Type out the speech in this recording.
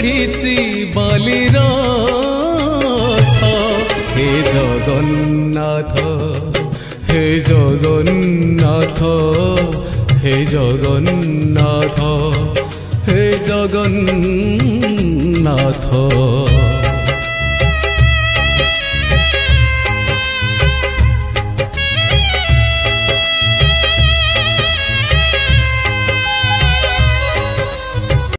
ଗଢ଼ିଛି বালির হে জগন্নাথ হে জগন্নাথ হে জগন্নাথ হে জগন্নাথ।